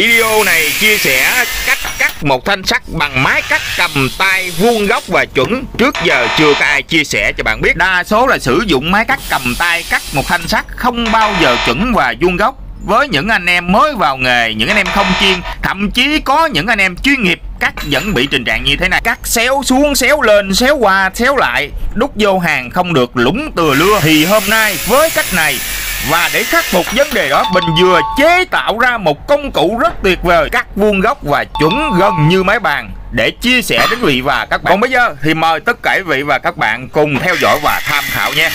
Video này chia sẻ cách cắt một thanh sắt bằng máy cắt cầm tay vuông góc và chuẩn. Trước giờ chưa có ai chia sẻ cho bạn biết. Đa số là sử dụng máy cắt cầm tay cắt một thanh sắt không bao giờ chuẩn và vuông góc. Với những anh em mới vào nghề, những anh em không chuyên, thậm chí có những anh em chuyên nghiệp cắt vẫn bị tình trạng như thế này. Cắt xéo xuống xéo lên xéo qua xéo lại đút vô hàng không được lũng từa lưa. Thì hôm nay với cách này và để khắc phục vấn đề đó, Bình vừa chế tạo ra một công cụ rất tuyệt vời. Cắt vuông góc và chuẩn gần như máy bàn Để chia sẻ đến quý vị và các bạn. Còn bây giờ thì mời tất cả quý vị và các bạn cùng theo dõi và tham khảo nha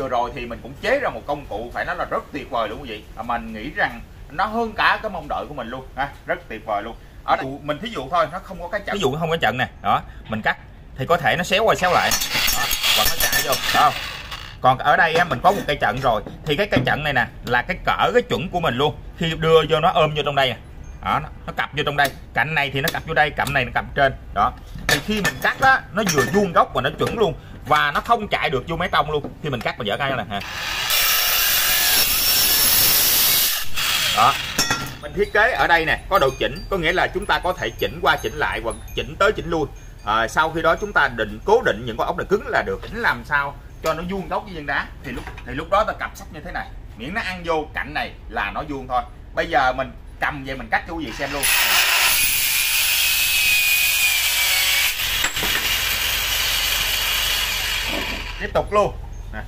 vừa rồi thì mình cũng chế ra một công cụ phải nói là rất tuyệt vời luôn quý vị. À, mình nghĩ rằng nó hơn cả cái mong đợi của mình luôn ha rất tuyệt vời luôn. Ở đây mình thí dụ thôi nó không có cái trận. Ví dụ không có trận nè đó mình cắt thì có thể nó xéo qua xéo lại. Đó, hoặc nó chạy vô đó còn ở đây á, mình có một cây trận rồi thì cái cây trận này nè là cái cỡ cái chuẩn của mình luôn. Khi đưa vô nó ôm vô trong đây đó, nó, nó cặp vô trong đây. Cạnh này thì nó cặp vô đây cạnh này nó cặp trên. Đó thì khi mình cắt á nó vừa vuông góc và nó chuẩn luôn và nó không chạy được vô máy tông luôn. Khi mình cắt mình dở cái này hả đó. Mình thiết kế ở đây nè có độ chỉnh. Có nghĩa là chúng ta có thể chỉnh qua chỉnh lại hoặc chỉnh tới chỉnh lui. À, sau khi đó chúng ta định cố định những con ốc này cứng là được. Chỉnh làm sao cho nó vuông góc với viên đá. Thì lúc thì lúc đó ta cặp sắt như thế này. Miễn nó ăn vô cạnh này là nó vuông thôi. Bây giờ mình cầm vậy mình cắt cho quý vị xem luôn. Tiếp tục luôn. Nè.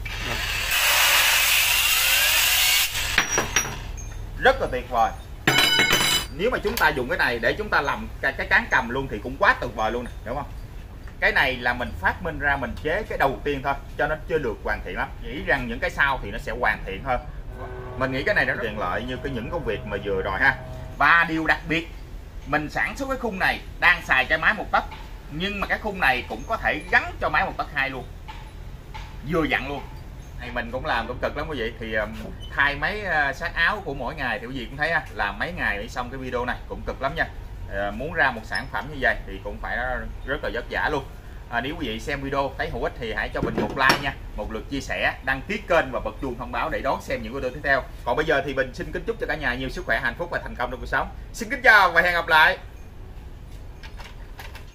rất là tuyệt vời. Nếu mà chúng ta dùng cái này để chúng ta làm cái, cái cán cầm luôn thì cũng quá tuyệt vời luôn nè đúng không? Cái này là mình phát minh ra mình chế cái đầu tiên thôi cho nó chưa được hoàn thiện lắm. Nghĩ rằng những cái sau thì nó sẽ hoàn thiện hơn. Mình nghĩ cái này nó tiện lợi như cái những công việc mà vừa rồi ha. Và điều đặc biệt. Mình sản xuất cái khung này đang xài cái máy một tấc nhưng mà cái khung này cũng có thể gắn cho máy một tấc hai luôn vừa dặn luôn. Thì mình cũng làm cũng cực lắm quý vị. Thì um, thay máy ờ, sát áo của mỗi ngày thì quý vị cũng thấy là mấy ngày mới xong cái video này cũng cực lắm nha. Ờ, muốn ra một sản phẩm như vậy thì cũng phải rất là vất vả luôn. À, nếu quý vị xem video thấy hữu ích thì hãy cho mình một like nha một lượt chia sẻ đăng ký kênh và bật chuông thông báo để đón xem những video tiếp theo. Còn bây giờ thì mình xin kính chúc cho cả nhà nhiều sức khỏe hạnh phúc và thành công trong cuộc sống. Xin kính chào và hẹn gặp lại!